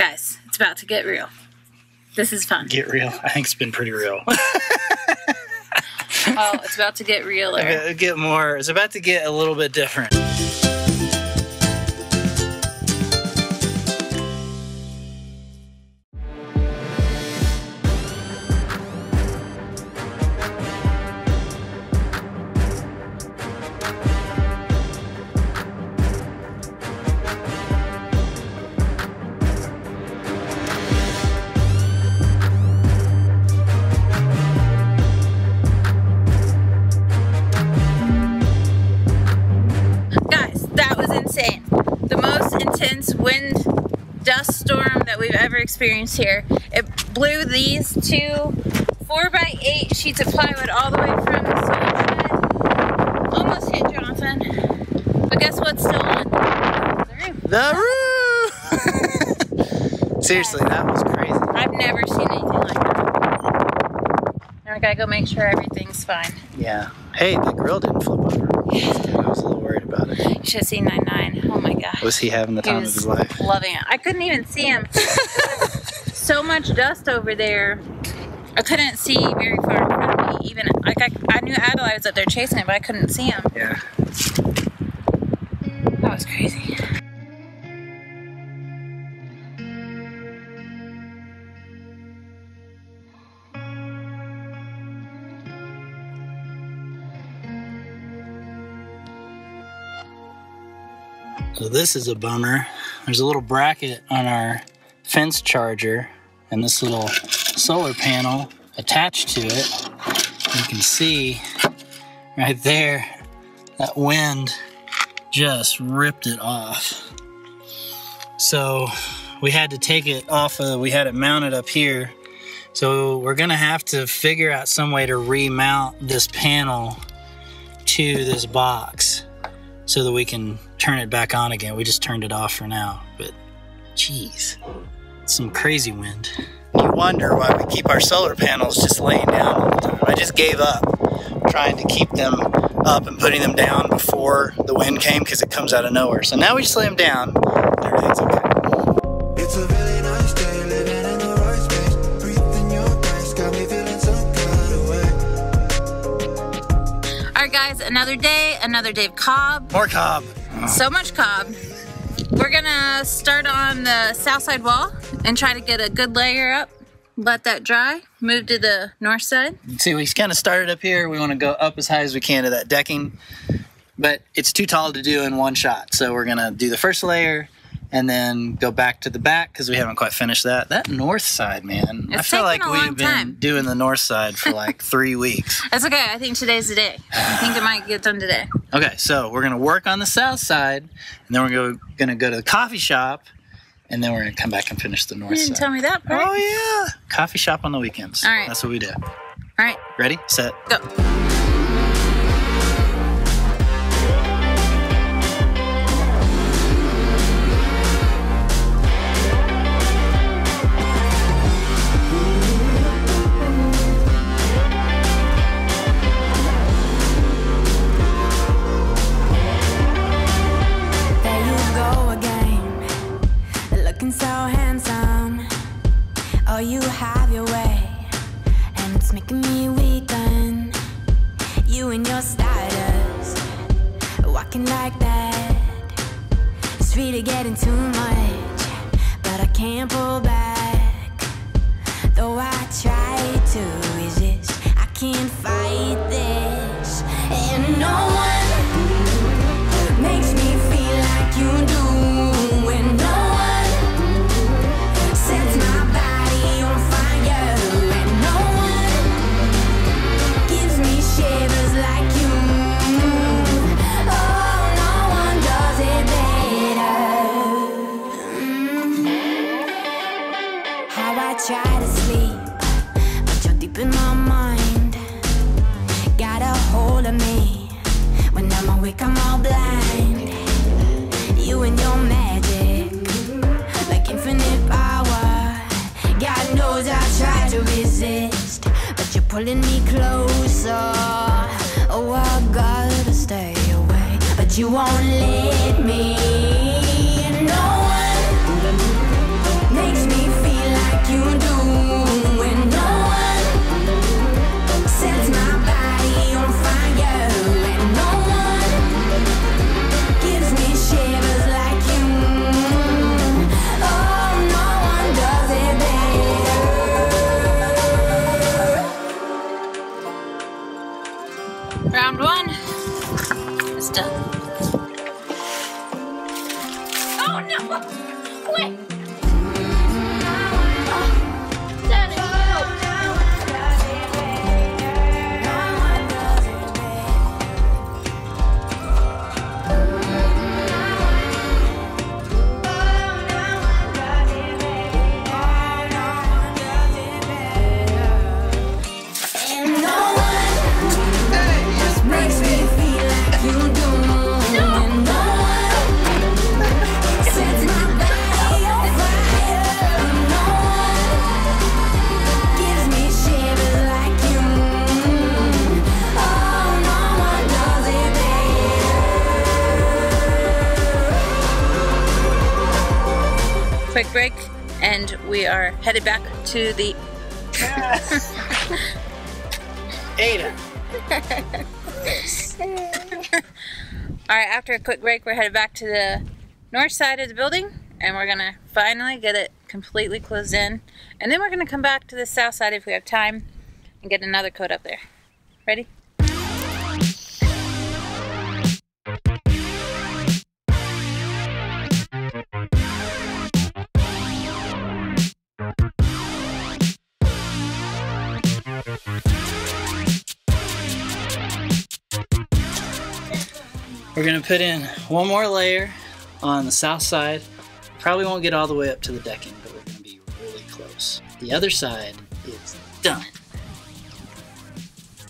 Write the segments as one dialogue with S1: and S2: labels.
S1: Guys, it's about to get real. This is fun.
S2: Get real. I think it's been pretty real.
S1: Oh, it's about to get realer.
S2: Get more. It's about to get a little bit different.
S1: Intense wind dust storm that we've ever experienced here. It blew these two four by eight sheets of plywood all the way from the shed. Almost hit Jonathan. But guess what's still on? The roof.
S2: The roof. Seriously, that was crazy.
S1: I've never seen anything like that. Now I gotta go make sure everything's fine.
S2: Yeah. Hey, the grill didn't flip over. I was a little worried about it.
S1: You should have seen 9-9. My gosh.
S2: Was he having the
S1: He
S2: time of his life?
S1: loving it. I couldn't even see him. so much dust over there. I couldn't see very far in front of me. Even like I, I knew Adelaide was up there chasing it, but I couldn't see him.
S2: Yeah.
S1: That was crazy.
S2: So this is a bummer. There's a little bracket on our fence charger and this little solar panel attached to it. You can see right there that wind just ripped it off. So we had to take it off of, we had it mounted up here. So we're gonna have to figure out some way to remount this panel to this box so that we can turn it back on again. We just turned it off for now, but geez, some crazy wind. You wonder why we keep our solar panels just laying down all the time. I just gave up trying to keep them up and putting them down before the wind came because it comes out of nowhere. So now we just lay them down
S1: another day, another day of cob.
S2: More cob.
S1: So much cob. We're gonna start on the south side wall and try to get a good layer up. Let that dry. Move to the north side.
S2: See, we kind of started up here. We want to go up as high as we can to that decking, but it's too tall to do in one shot. So we're gonna do the first layer and then go back to the back because we haven't quite finished that. That north side, man.
S1: It's
S2: I
S1: feel
S2: like we've been
S1: time.
S2: doing the north side for like three weeks.
S1: That's okay. I think today's the day. I think it might get done today.
S2: Okay, so we're gonna work on the south side, and then we're go, gonna go to the coffee shop, and then we're gonna come back and finish the north
S1: You didn't
S2: side.
S1: tell me that part.
S2: Oh yeah, coffee shop on the weekends.
S1: All right.
S2: that's what we do.
S1: All right,
S2: Ready, set,
S1: go.
S3: Can't fight pulling me closer. Oh, I gotta stay away, but you won't let me. Round one is
S1: done. Break, and we are headed back to the.
S2: Ada.
S1: All right, after a quick break, we're headed back to the north side of the building, and we're gonna finally get it completely closed in, and then we're gonna come back to the south side if we have time, and get another coat up there. Ready?
S2: We're gonna put in one more layer on the south side. Probably won't get all the way up to the decking, but we're gonna be really close. The other side is done.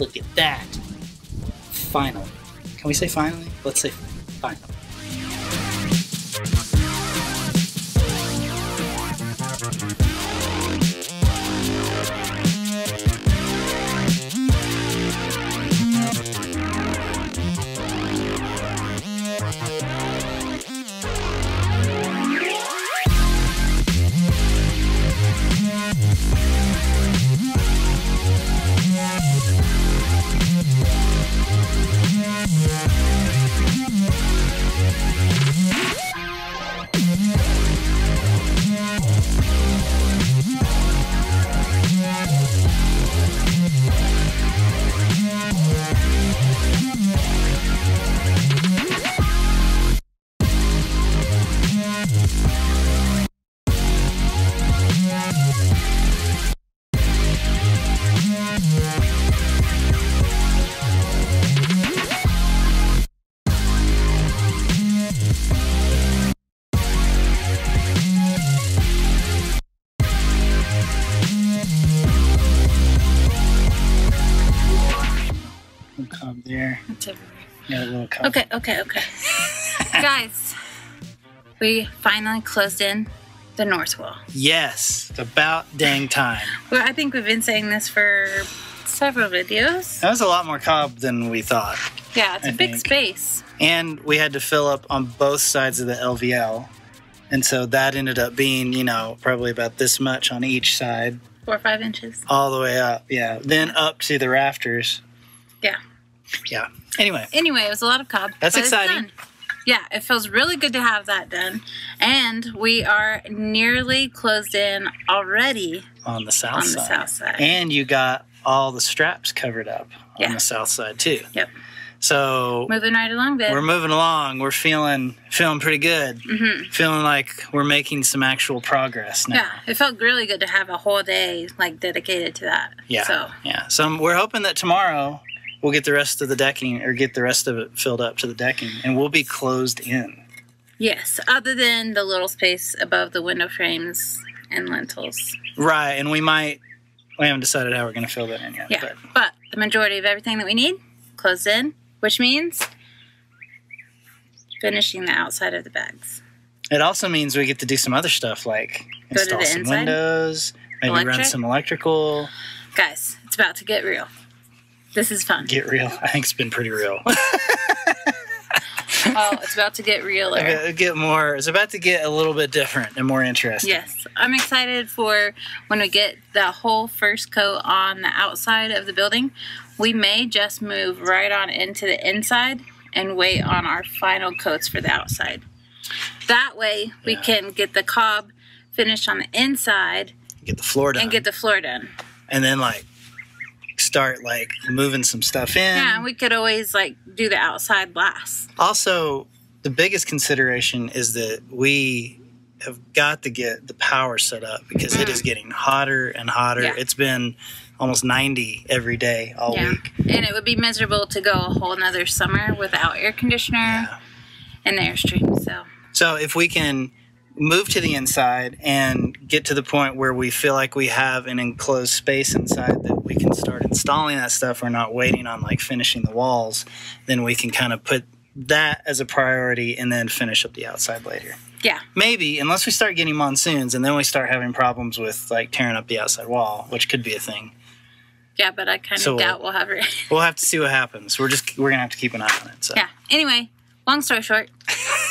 S2: Look at that. Finally. Can we say finally? Let's say
S1: Okay, okay, okay. Guys, we finally closed in the north wall.
S2: Yes, it's about dang time.
S1: Well, I think we've been saying this for several videos.
S2: That was a lot more cob than we thought.
S1: Yeah, it's a
S2: I
S1: big
S2: think.
S1: space.
S2: and we had to fill up on both sides of the LVL. And so that ended up being, you know, probably about this much on each side,
S1: Four or five inches.
S2: all the way up. Yeah. Then up to the rafters.
S1: Yeah.
S2: Yeah. Anyway,
S1: Anyway, it was a lot of cob.
S2: That's exciting.
S1: Yeah, it feels really good to have that done. And we are nearly closed in already
S2: on the south
S1: on the
S2: side.
S1: south side.
S2: And you got all the straps covered up
S1: Yeah.
S2: on the south side too.
S1: Yep.
S2: So
S1: Moving right along, babe.
S2: we're moving along. We're feeling feeling pretty good.
S1: hmm
S2: Feeling like we're making some actual progress now.
S1: Yeah, it felt really good to have a whole day like dedicated to that.
S2: Yeah.
S1: So
S2: Yeah. So we're hoping that tomorrow we'll get the rest of the decking or get the rest of it filled up to the decking and we'll be closed in.
S1: yes, other than the little space above the window frames and lintels.
S2: Right. And we might, we haven't decided how we're going to fill that in yet.
S1: Yeah.
S2: But
S1: But the majority of everything that we need closed in, which means finishing the outside of the bags.
S2: it also means we get to do some other stuff like
S1: Go
S2: install some
S1: inside?
S2: windows, maybe run some electrical.
S1: Guys, it's about to get real. This is fun.
S2: Get real. I think it's been pretty real.
S1: oh, it's about to get realer.
S2: get, get more, it's about to get a little bit different and more interesting.
S1: Yes, I'm excited for when we get the whole first coat on the outside of the building. We may just move right on into the inside and wait on our final coats for the outside. That way, we
S2: Yeah.
S1: can get the cob finished on the inside
S2: Get the floor done.
S1: and get the floor done.
S2: and then like start like moving some stuff in.
S1: Yeah, and we could always like do the outside last.
S2: Also, the biggest consideration is that we have got to get the power set up because it is getting hotter and hotter.
S1: Mm. Yeah.
S2: It's been almost 90 every day all
S1: Yeah,
S2: week.
S1: and it would be miserable to go a whole another summer without air conditioner
S2: Yeah.
S1: and the airstream. So
S2: So if we can move to the inside and get to the point where we feel like we have an enclosed space inside that we can start installing that stuff, we're not waiting on like finishing the walls, then we can kind of put that as a priority and then finish up the outside later.
S1: yeah,
S2: Maybe, unless we start getting monsoons and then we start having problems with like tearing up the outside wall, which could be a thing.
S1: yeah, but I kind of
S2: So-
S1: doubt we'll have it.
S2: We'll have to see what happens. We're just we're gonna have to keep an eye on it. So
S1: yeah. Anyway, long story short,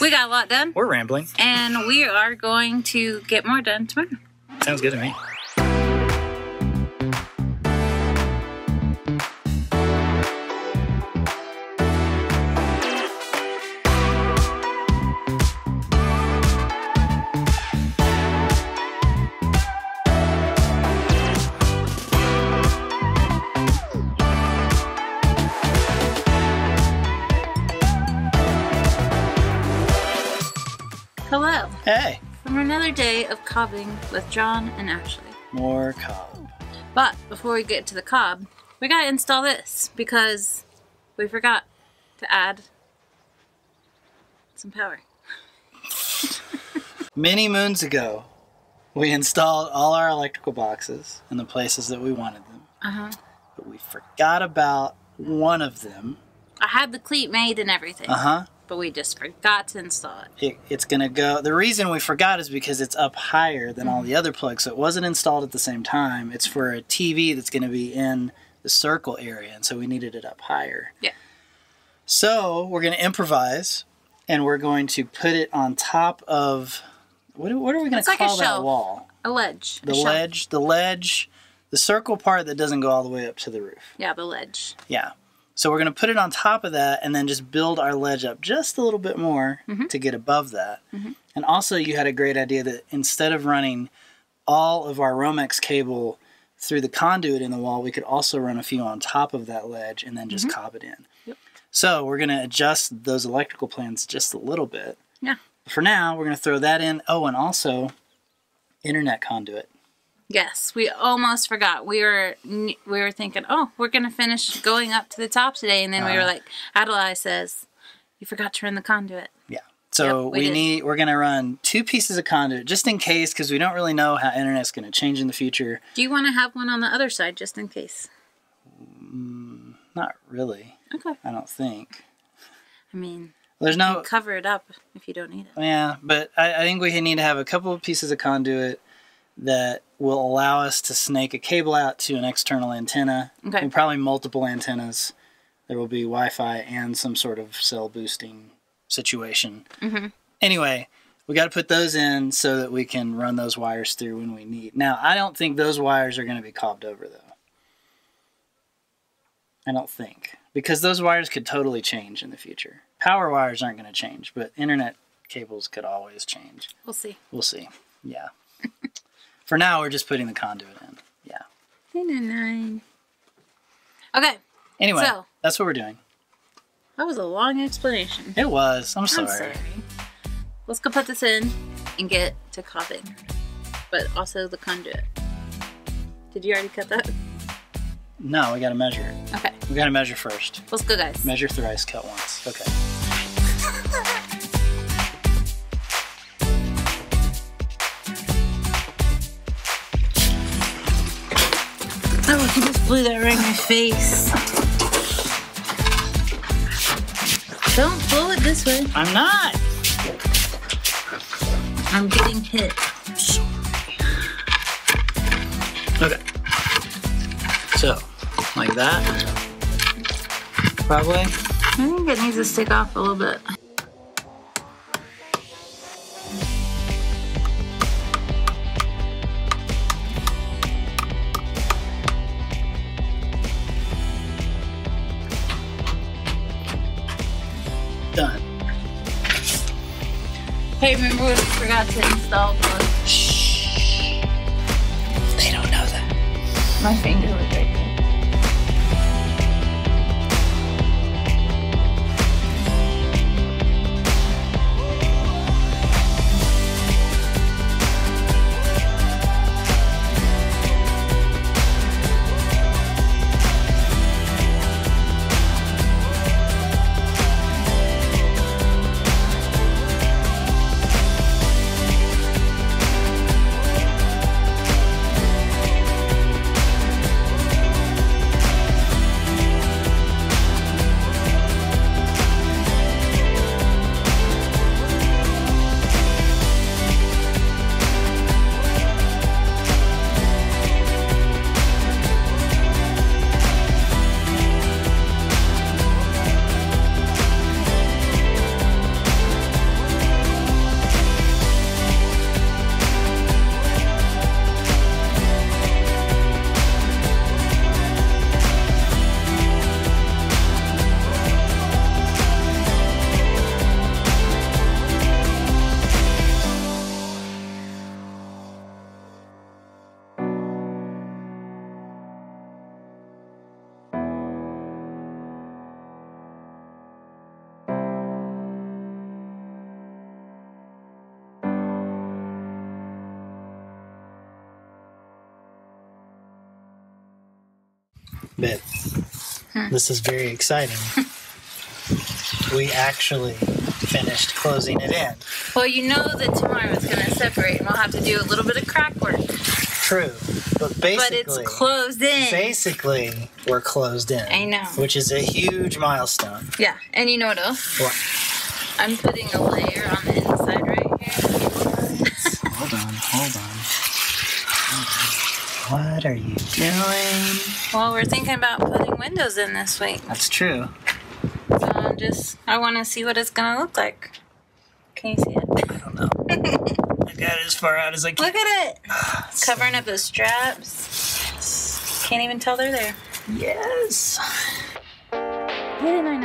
S1: we got a lot done,
S2: We're rambling.
S1: and we are going to get more done tomorrow.
S2: Sounds good to me.
S1: Another day of cobbing with John and Ashley.
S2: more cob.
S1: But before we get to the cob, we gotta install this because we forgot to add some power.
S2: Many moons ago, we installed all our electrical boxes in the places that we wanted them,
S1: Uh huh.
S2: but we forgot about one of them.
S1: I had the cleat made and everything,
S2: Uh huh.
S1: But we just forgot to install it.
S2: It, it's gonna go. The reason we forgot is because it's up higher than all the other plugs, so it wasn't installed at the same time. It's for a TV that's gonna be in the circle area, and so we needed it up higher.
S1: Yeah.
S2: So we're gonna improvise, and we're going to put it on top of what? are- What are we
S1: like a
S2: call that
S1: shelf.
S2: wall?
S1: A ledge. a
S2: The
S1: shelf.
S2: ledge, the ledge, the circle part that doesn't go all the way up to the roof.
S1: Yeah, the ledge.
S2: Yeah. So we're going to put it on top of that and then just build our ledge up just a little bit more mm-hmm. to get above that. Mm-hmm. And also, you had a great idea that instead of running all of our Romex cable through the conduit in the wall, we could also run a few on top of that ledge and then just mm-hmm. cob it in.
S1: Yep.
S2: So we're going to adjust those electrical plans just a little bit.
S1: Yeah.
S2: For now, we're going to throw that in. Oh, and also internet conduit.
S1: Yes, we almost forgot. We were we were thinking, oh, we're gonna finish going up to the top today, and then we were
S2: Uh-huh.
S1: like, Adelaide says, you forgot to run the conduit.
S2: Yeah. So
S1: Yep, we
S2: we, need we're gonna run two pieces of conduit just in case because we don't really know how internet's gonna change in the future.
S1: Do you want to have one on the other side just in case?
S2: Not really.
S1: Okay.
S2: I don't think.
S1: I mean,
S2: There's no
S1: cover it up if you don't need it.
S2: yeah, but I, I think we need to have a couple of pieces of conduit that will allow us to snake a cable out to an external antenna.
S1: Okay.
S2: And probably multiple antennas. There will be Wi-Fi and some sort of cell boosting situation.
S1: Mhm.
S2: Anyway, we got to put those in so that we can run those wires through when we need. Now, I don't think those wires are going to be cobbed over though. I don't think because those wires could totally change in the future. Power wires aren't going to change, but internet cables could always change.
S1: We'll see.
S2: We'll see. Yeah. For now, we're just putting the conduit in. Yeah.
S1: Nine. Okay,
S2: Anyway,
S1: So-
S2: that's what we're doing.
S1: that was a long explanation.
S2: It was. I'm sorry.
S1: I'm sorry. Let's go put this in and get to cobbing, but also the conduit. Did you already cut that?
S2: No, we got to measure.
S1: Okay,
S2: We got to measure first.
S1: let's go, guys.
S2: Measure thrice, cut once. Okay.
S1: Blew that right in my face. Don't blow it this way.
S2: I'm not.
S1: I'm getting hit.
S2: Okay. So, like that. Probably.
S1: I think it needs to stick off a little bit. Forgot to install the...
S2: Shh. They don't know that.
S1: My finger
S2: but hmm. this is very exciting. we actually finished closing it in.
S1: Well, you know that tomorrow it's going to separate, and we'll have to do a little bit of crack work.
S2: True, but basically, But
S1: it's closed in.
S2: basically we're closed in.
S1: I know.
S2: which is a huge milestone.
S1: Yeah, and you know what else?
S2: What?
S1: I'm putting a layer on the inside right here.
S2: hold on, hold on. What are you doing?
S1: Well, we're thinking about putting windows in this week.
S2: That's true.
S1: So I'm just, I want to see what it's going to look like. Can you see it?
S2: I don't know. I got it as far out as I can.
S1: Look at it. Ah, it's covering up the straps. Can't even tell they're there.
S2: Yes.
S1: Get it, nine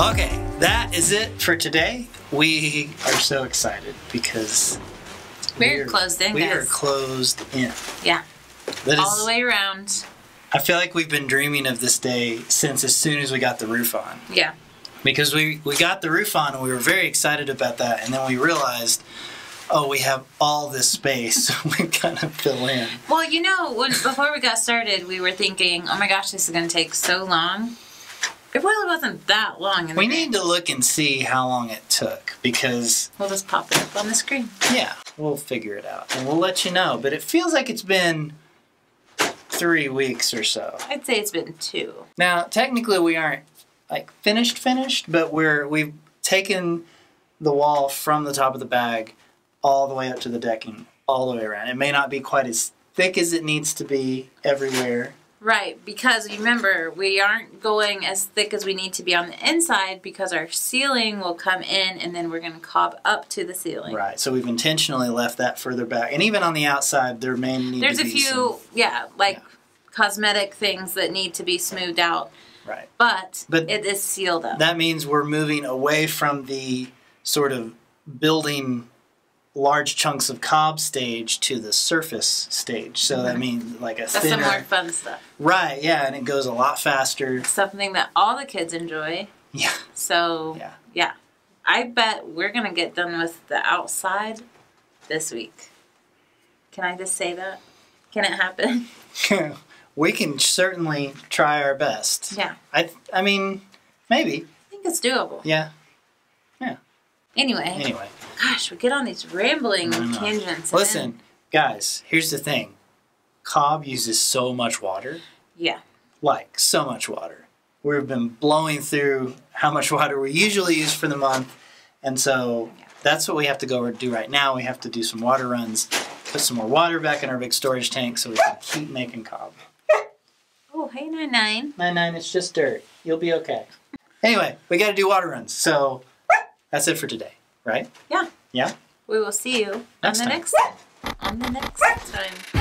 S2: Okay, that is it for today. We are so excited because
S1: We're closed in,
S2: We are closed in.
S1: Yeah,
S2: That
S1: all
S2: is-
S1: the way around.
S2: I feel like we've been dreaming of this day since as soon as we got the roof on.
S1: Yeah.
S2: because we we got the roof on and we were very excited about that and then we realized oh we have all this space we gotta fill in
S1: Well, you know, when before we got started, we were thinking, "Oh my gosh, this is going to take so long." It really wasn't that long.
S2: We need to look and see how long it took because
S1: We'll just pop it up on the screen.
S2: yeah we'll figure it out and we'll let you know but it feels like it's been three weeks or so
S1: I'd say it's been two.
S2: now technically we aren't like finished finished but we're we've taken the wall from the top of the bag all the way up to the decking all the way around it may not be quite as thick as it needs to be everywhere
S1: Right, because remember we aren't going as thick as we need to be on the inside because our ceiling will come in and then we're going to cob up to the ceiling.
S2: right so we've intentionally left that further back and even on the outside there may need
S1: There's
S2: to
S1: a few,
S2: some,
S1: yeah, like
S2: Yeah.
S1: cosmetic things that need to be smoothed out,
S2: right
S1: but,
S2: But
S1: it is sealed up.
S2: that means we're moving away from the sort of building large chunks of cob stage to the surface stage so that means like a
S1: That's some more fun stuff.
S2: right yeah and it goes a lot faster
S1: Something that all the kids enjoy.
S2: yeah
S1: So,
S2: Yeah.
S1: yeah. I bet we're going to get done with the outside this week. Can I just say that? Can it happen?
S2: we can certainly try our best
S1: yeah.
S2: i i mean maybe
S1: I think it's doable.
S2: yeah
S1: Anyway,
S2: anyway
S1: gosh, we get on these rambling tangents.
S2: listen guys here's the thing cob uses so much water
S1: yeah.
S2: like so much water. We've been blowing through how much water we usually use for the month, and so that's what we have to go do right now. We have to do some water runs, put some more water back in our big storage tank so we can keep making cob.
S1: Oh, hey, nine nine.
S2: Nine nine, it's just dirt. You'll be okay. Anyway, we got to do water runs, so that's it for today, right?
S1: Yeah.
S2: Yeah.
S1: We will see you
S2: Next
S1: on the
S2: time.
S1: next on the next time.